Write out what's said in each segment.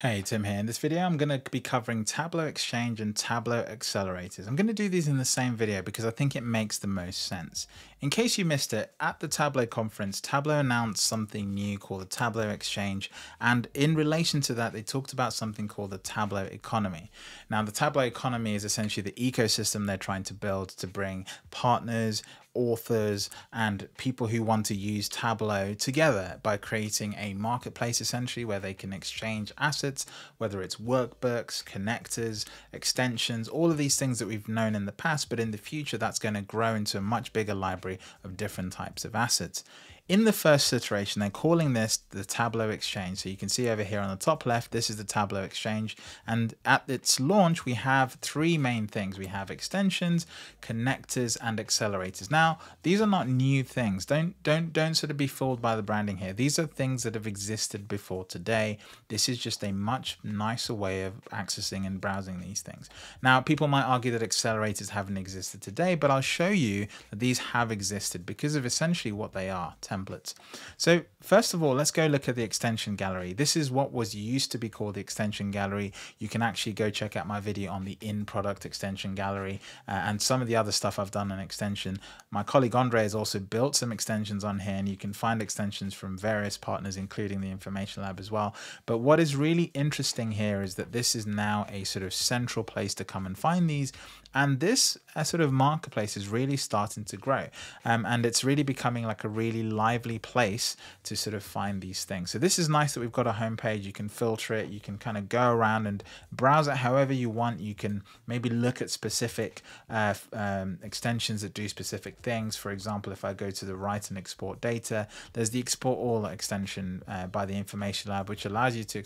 Hey, Tim here. In this video, I'm going to be covering Tableau Exchange and Tableau Accelerators. I'm going to do these in the same video because I think it makes the most sense. In case you missed it, at the Tableau conference, Tableau announced something new called the Tableau Exchange. And in relation to that, they talked about something called the Tableau Economy. Now, the Tableau Economy is essentially the ecosystem they're trying to build to bring partners, authors and people who want to use Tableau together by creating a marketplace essentially where they can exchange assets, whether it's workbooks, connectors, extensions, all of these things that we've known in the past, but in the future that's going to grow into a much bigger library of different types of assets. In the first iteration, they're calling this the Tableau Exchange. So you can see over here on the top left, this is the Tableau Exchange. And at its launch, we have three main things. We have extensions, connectors, and accelerators. Now, these are not new things. Don't, don't, don't sort of be fooled by the branding here. These are things that have existed before today. This is just a much nicer way of accessing and browsing these things. Now, people might argue that accelerators haven't existed today, but I'll show you that these have existed because of essentially what they are templates. So first of all, let's go look at the extension gallery. This is what was used to be called the extension gallery. You can actually go check out my video on the in product extension gallery uh, and some of the other stuff I've done on extension. My colleague Andre has also built some extensions on here and you can find extensions from various partners, including the Information Lab as well. But what is really interesting here is that this is now a sort of central place to come and find these. And this uh, sort of marketplace is really starting to grow. Um, and it's really becoming like a really lively place to sort of find these things. So this is nice that we've got a homepage. You can filter it. You can kind of go around and browse it however you want. You can maybe look at specific uh, um, extensions that do specific things. For example, if I go to the write and export data, there's the export all extension uh, by the Information Lab, which allows you to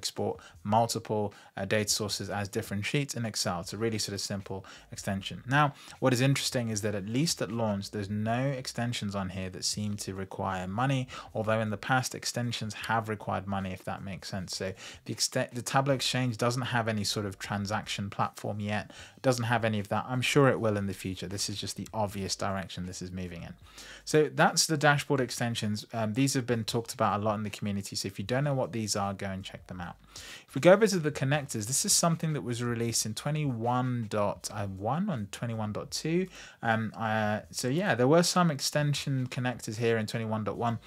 export multiple uh, data sources as different sheets in Excel. It's a really sort of simple extension. Now, what is interesting is that at least at launch, there's no extensions on here that seem to require money, although in the past extensions have required money, if that makes sense. So the, the Tableau Exchange doesn't have any sort of transaction platform yet, doesn't have any of that. I'm sure it will in the future. This is just the obvious direction this is moving in. So that's the dashboard extensions. Um, these have been talked about a lot in the community. So if you don't know what these are, go and check them out. If we go over to the connectors, this is something that was released in 21.1 and 21.2. Um, uh, so yeah, there were some extension connectors here in 21.1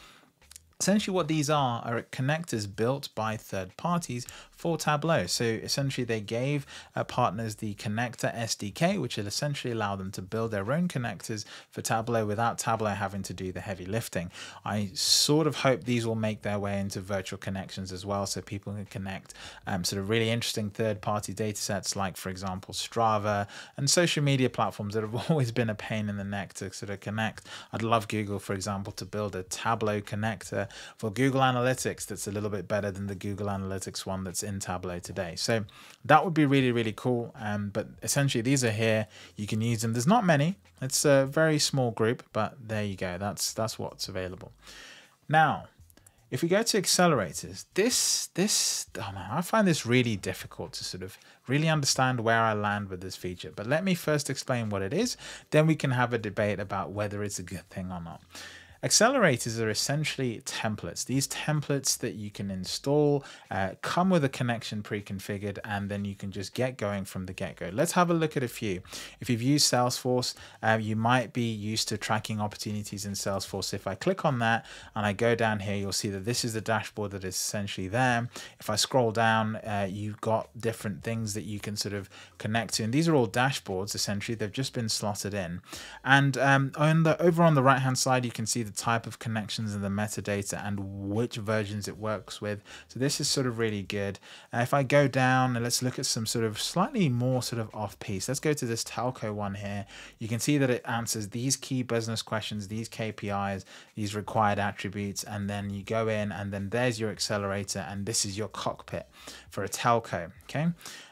Essentially what these are are connectors built by third parties for Tableau. So essentially they gave uh, partners the connector SDK, which will essentially allow them to build their own connectors for Tableau without Tableau having to do the heavy lifting. I sort of hope these will make their way into virtual connections as well so people can connect um, sort of really interesting third-party data sets like, for example, Strava and social media platforms that have always been a pain in the neck to sort of connect. I'd love Google, for example, to build a Tableau connector for Google Analytics that's a little bit better than the Google Analytics one that's in Tableau today. So that would be really, really cool. Um, but essentially these are here. You can use them. There's not many. It's a very small group, but there you go. That's, that's what's available. Now, if we go to accelerators, this, this, oh man, I find this really difficult to sort of really understand where I land with this feature. But let me first explain what it is, then we can have a debate about whether it's a good thing or not. Accelerators are essentially templates. These templates that you can install uh, come with a connection pre-configured and then you can just get going from the get-go. Let's have a look at a few. If you've used Salesforce, uh, you might be used to tracking opportunities in Salesforce. If I click on that and I go down here, you'll see that this is the dashboard that is essentially there. If I scroll down, uh, you've got different things that you can sort of connect to. And these are all dashboards, essentially. They've just been slotted in. And um, on the over on the right-hand side, you can see the type of connections and the metadata and which versions it works with. So this is sort of really good. Uh, if I go down and let's look at some sort of slightly more sort of off piece, let's go to this telco one here. You can see that it answers these key business questions, these KPIs, these required attributes, and then you go in and then there's your accelerator and this is your cockpit for a telco. Okay.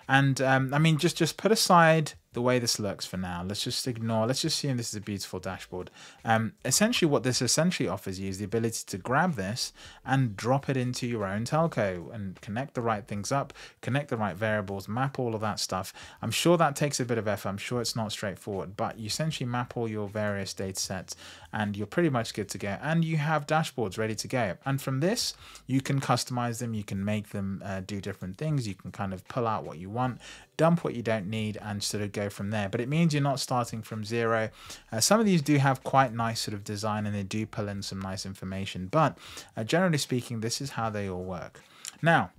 And um, I mean, just, just put aside the way this looks for now. Let's just ignore, let's just assume this is a beautiful dashboard. Um, essentially what this essentially offers you is the ability to grab this and drop it into your own telco and connect the right things up, connect the right variables, map all of that stuff. I'm sure that takes a bit of effort. I'm sure it's not straightforward, but you essentially map all your various data sets and you're pretty much good to go. And you have dashboards ready to go. And from this, you can customize them, you can make them uh, do different things, you can kind of pull out what you want, dump what you don't need, and sort of go from there. But it means you're not starting from zero. Uh, some of these do have quite nice sort of design and they do pull in some nice information. But uh, generally speaking, this is how they all work. Now,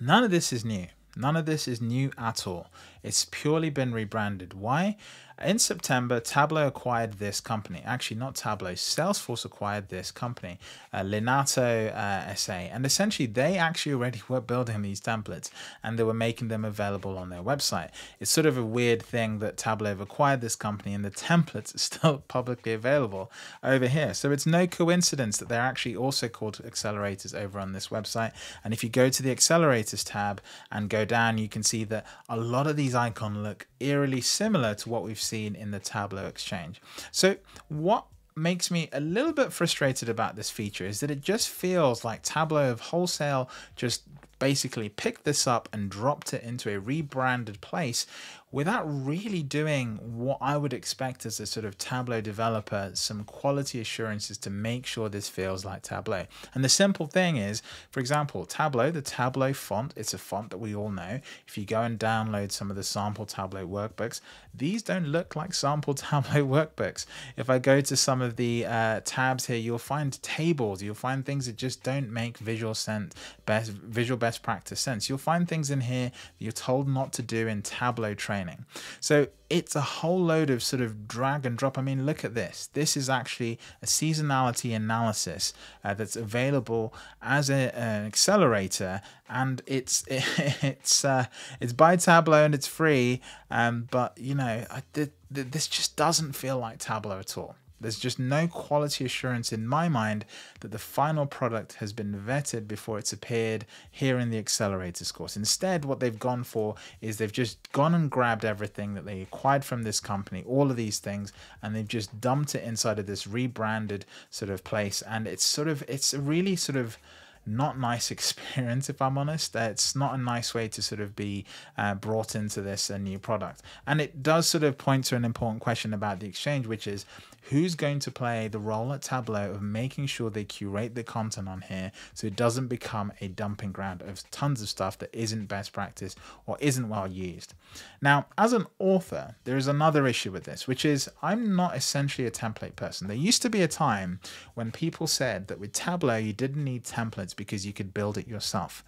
none of this is new. None of this is new at all. It's purely been rebranded. Why? In September, Tableau acquired this company. Actually, not Tableau, Salesforce acquired this company, uh, Lenato uh, SA. And essentially, they actually already were building these templates and they were making them available on their website. It's sort of a weird thing that Tableau have acquired this company and the templates are still publicly available over here. So it's no coincidence that they're actually also called accelerators over on this website. And if you go to the accelerators tab and go down, you can see that a lot of these icons look eerily similar to what we've seen in the Tableau Exchange. So what makes me a little bit frustrated about this feature is that it just feels like Tableau of wholesale just basically picked this up and dropped it into a rebranded place without really doing what I would expect as a sort of Tableau developer, some quality assurances to make sure this feels like Tableau. And the simple thing is, for example, Tableau, the Tableau font, it's a font that we all know. If you go and download some of the sample Tableau workbooks, these don't look like sample Tableau workbooks. If I go to some of the uh, tabs here, you'll find tables, you'll find things that just don't make visual sense, best visual best practice sense. You'll find things in here that you're told not to do in Tableau training training. So it's a whole load of sort of drag and drop. I mean, look at this. This is actually a seasonality analysis uh, that's available as a, an accelerator, and it's it's uh, it's by Tableau and it's free. Um, but you know, I, th th this just doesn't feel like Tableau at all. There's just no quality assurance in my mind that the final product has been vetted before it's appeared here in the accelerators course. Instead, what they've gone for is they've just gone and grabbed everything that they acquired from this company, all of these things, and they've just dumped it inside of this rebranded sort of place. And it's sort of, it's really sort of, not nice experience if I'm honest. It's not a nice way to sort of be uh, brought into this a new product. And it does sort of point to an important question about the exchange, which is who's going to play the role at Tableau of making sure they curate the content on here so it doesn't become a dumping ground of tons of stuff that isn't best practice or isn't well used. Now, as an author, there is another issue with this, which is I'm not essentially a template person. There used to be a time when people said that with Tableau, you didn't need templates because you could build it yourself.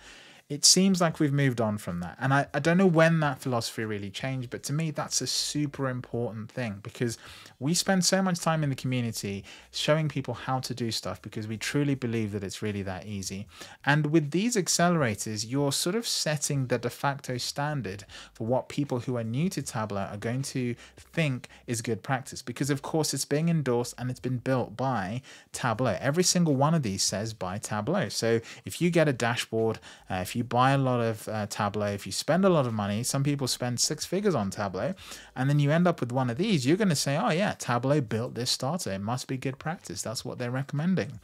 It seems like we've moved on from that. And I, I don't know when that philosophy really changed, but to me, that's a super important thing because we spend so much time in the community showing people how to do stuff because we truly believe that it's really that easy. And with these accelerators, you're sort of setting the de facto standard for what people who are new to Tableau are going to think is good practice because, of course, it's being endorsed and it's been built by Tableau. Every single one of these says by Tableau. So if you get a dashboard, uh, if you you buy a lot of uh, Tableau, if you spend a lot of money, some people spend six figures on Tableau, and then you end up with one of these, you're going to say, oh, yeah, Tableau built this starter. It must be good practice. That's what they're recommending.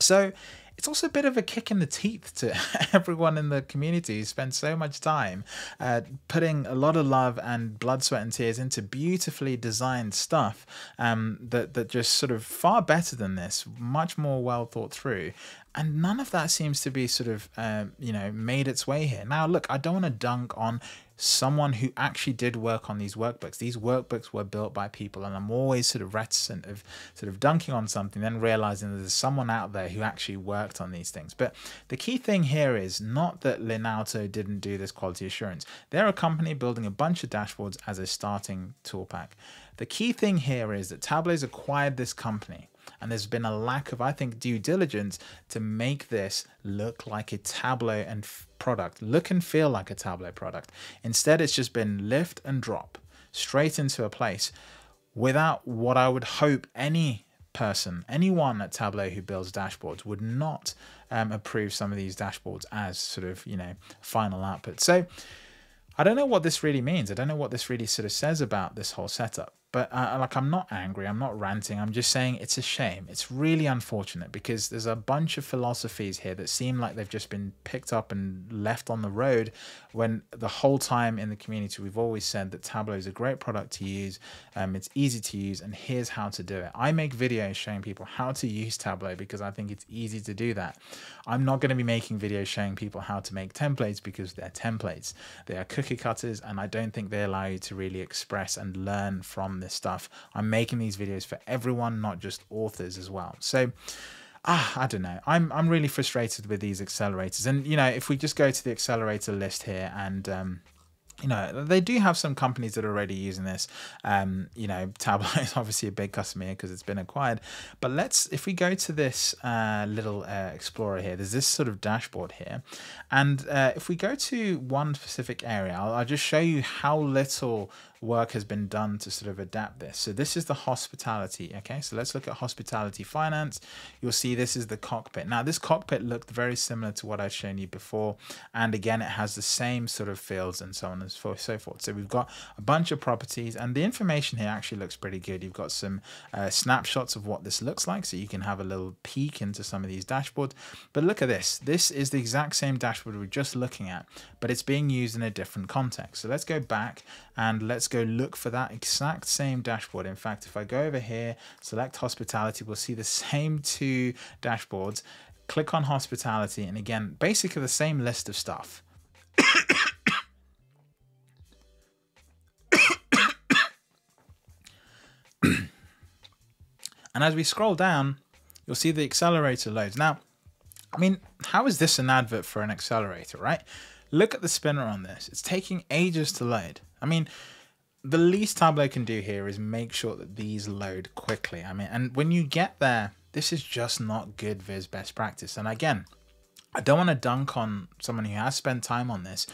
So it's also a bit of a kick in the teeth to everyone in the community who spent so much time uh, putting a lot of love and blood, sweat, and tears into beautifully designed stuff um, that that just sort of far better than this, much more well thought through. And none of that seems to be sort of, uh, you know, made its way here. Now, look, I don't want to dunk on someone who actually did work on these workbooks. These workbooks were built by people, and I'm always sort of reticent of sort of dunking on something, then realizing that there's someone out there who actually worked on these things. But the key thing here is not that Lenato didn't do this quality assurance. They're a company building a bunch of dashboards as a starting tool pack. The key thing here is that Tableau's acquired this company and there's been a lack of, I think, due diligence to make this look like a Tableau and product, look and feel like a Tableau product. Instead, it's just been lift and drop straight into a place without what I would hope any person, anyone at Tableau who builds dashboards would not um, approve some of these dashboards as sort of, you know, final output. So I don't know what this really means. I don't know what this really sort of says about this whole setup but uh, like i'm not angry i'm not ranting i'm just saying it's a shame. It's really unfortunate because there's a bunch of philosophies here that seem like they've just been picked up and left on the road when the whole time in the community we've always said that tableau is a great product to use um, it's easy to use and here's how to do it. I make videos showing people how to use tableau because i think it's easy to do that. I'm not going to be making videos showing people how to make templates because they're templates. They are cookie cutters and i don't think they allow you to really express and learn from this stuff. I'm making these videos for everyone, not just authors as well. So ah, I don't know. I'm I'm really frustrated with these accelerators. And you know, if we just go to the accelerator list here and um, you know, they do have some companies that are already using this. Um, you know, Tableau is obviously a big customer here because it's been acquired. But let's, if we go to this uh, little uh, explorer here, there's this sort of dashboard here. And uh, if we go to one specific area, I'll, I'll just show you how little work has been done to sort of adapt this. So this is the hospitality. Okay, so let's look at hospitality finance. You'll see this is the cockpit. Now this cockpit looked very similar to what I've shown you before. And again, it has the same sort of fields and so on and so forth. So we've got a bunch of properties and the information here actually looks pretty good. You've got some uh, snapshots of what this looks like. So you can have a little peek into some of these dashboards. But look at this. This is the exact same dashboard we we're just looking at, but it's being used in a different context. So let's go back and let's go look for that exact same dashboard. In fact, if I go over here, select hospitality, we'll see the same two dashboards. Click on hospitality, and again, basically the same list of stuff. and as we scroll down, you'll see the accelerator loads. Now, I mean, how is this an advert for an accelerator, right? Look at the spinner on this. It's taking ages to load. I mean, the least Tableau can do here is make sure that these load quickly. I mean, and when you get there, this is just not good Viz best practice. And again, I don't want to dunk on someone who has spent time on this.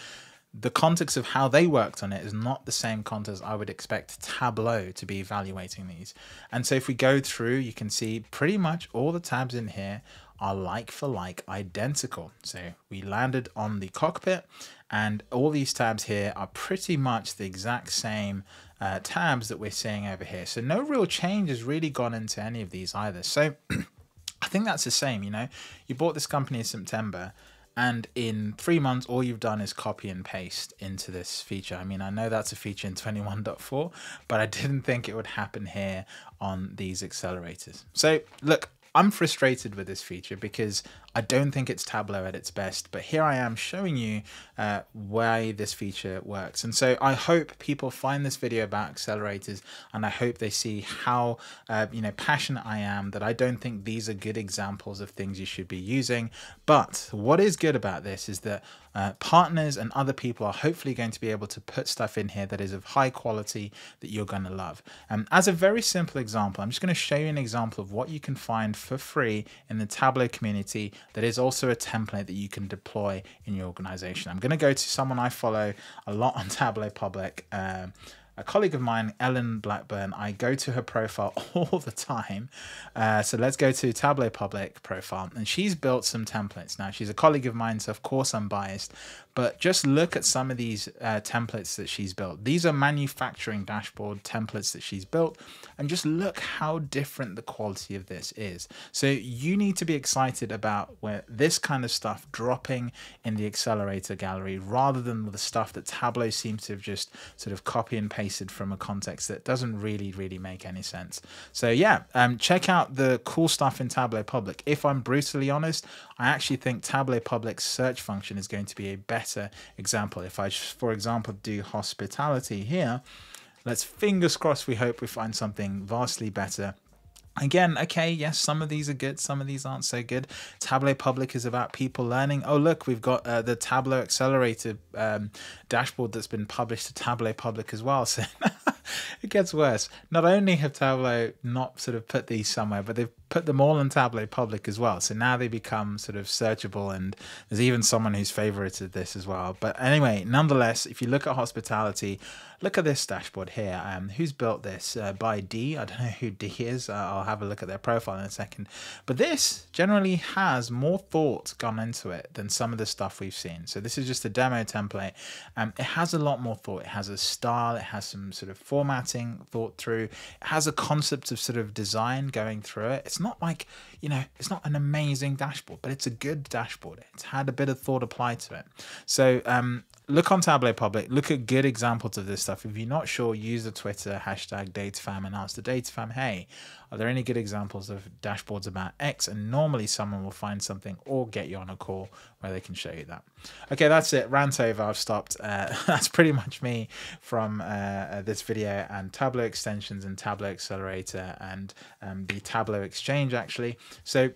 The context of how they worked on it is not the same context I would expect Tableau to be evaluating these. And so if we go through, you can see pretty much all the tabs in here are like for like identical. So we landed on the cockpit and all these tabs here are pretty much the exact same uh, tabs that we're seeing over here. So no real change has really gone into any of these either. So I think that's the same, you know, you bought this company in September and in three months, all you've done is copy and paste into this feature. I mean, I know that's a feature in 21.4, but I didn't think it would happen here on these accelerators. So look, I'm frustrated with this feature because I don't think it's Tableau at its best, but here I am showing you uh, why this feature works. And so I hope people find this video about accelerators and I hope they see how uh, you know passionate I am that I don't think these are good examples of things you should be using. But what is good about this is that uh, partners and other people are hopefully going to be able to put stuff in here that is of high quality that you're going to love. Um, as a very simple example, I'm just going to show you an example of what you can find for free in the Tableau community that is also a template that you can deploy in your organization. I'm going to go to someone I follow a lot on Tableau Public. Um, a colleague of mine, Ellen Blackburn, I go to her profile all the time. Uh, so let's go to Tableau Public profile. And she's built some templates. Now, she's a colleague of mine, so of course I'm biased. But just look at some of these uh, templates that she's built. These are manufacturing dashboard templates that she's built. And just look how different the quality of this is. So you need to be excited about where this kind of stuff dropping in the accelerator gallery rather than the stuff that Tableau seems to have just sort of copy and from a context that doesn't really, really make any sense. So yeah, um, check out the cool stuff in Tableau Public. If I'm brutally honest, I actually think Tableau Public's search function is going to be a better better example. If I, for example, do hospitality here, let's fingers crossed we hope we find something vastly better Again, okay, yes, some of these are good, some of these aren't so good. Tableau Public is about people learning. Oh, look, we've got uh, the Tableau Accelerator um, dashboard that's been published to Tableau Public as well. So it gets worse. Not only have Tableau not sort of put these somewhere, but they've put them all on Tableau Public as well. So now they become sort of searchable, and there's even someone who's favorited this as well. But anyway, nonetheless, if you look at hospitality, look at this dashboard here. Um, who's built this? Uh, by D. I don't know who D is. Uh, I'll have a look at their profile in a second. But this generally has more thought gone into it than some of the stuff we've seen. So this is just a demo template. Um, it has a lot more thought. It has a style. It has some sort of formatting thought through. It has a concept of sort of design going through it. It's not like, you know, it's not an amazing dashboard, but it's a good dashboard. It's had a bit of thought applied to it. So um, look on Tableau Public, look at good examples of this stuff. If you're not sure, use the Twitter hashtag DataFam and ask the DataFam, hey, are there any good examples of dashboards about X? And normally someone will find something or get you on a call where they can show you that. Okay, that's it. Rant over. I've stopped. Uh, that's pretty much me from uh, uh, this video and Tableau extensions and Tableau Accelerator and um, the Tableau Exchange actually. So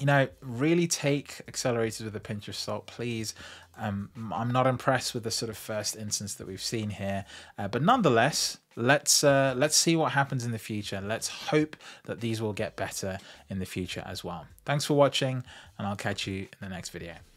you know, really take accelerators with a pinch of salt, please. Um, I'm not impressed with the sort of first instance that we've seen here, uh, but nonetheless, let's uh, let's see what happens in the future. Let's hope that these will get better in the future as well. Thanks for watching, and I'll catch you in the next video.